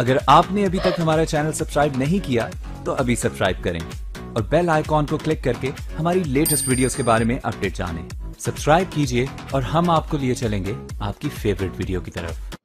अगर आपने अभी तक हमारा चैनल सब्सक्राइब नहीं किया तो अभी सब्सक्राइब करें और बेल आइकॉन को क्लिक करके हमारी लेटेस्ट वीडियोस के बारे में अपडेट जानें। सब्सक्राइब कीजिए और हम आपको लिए चलेंगे आपकी फेवरेट वीडियो की तरफ़